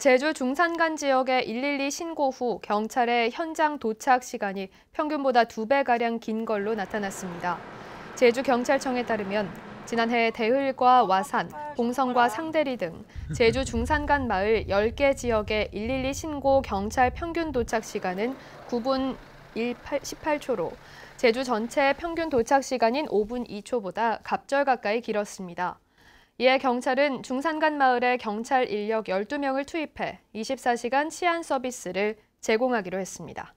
제주 중산간 지역의 112 신고 후 경찰의 현장 도착 시간이 평균보다 두 배가량 긴 걸로 나타났습니다. 제주경찰청에 따르면 지난해 대흘과 와산, 봉성과 상대리 등 제주 중산간 마을 10개 지역의 112 신고 경찰 평균 도착 시간은 9분 18초로 제주 전체 평균 도착 시간인 5분 2초보다 갑절 가까이 길었습니다. 이에 경찰은 중산간 마을에 경찰 인력 12명을 투입해 24시간 치안 서비스를 제공하기로 했습니다.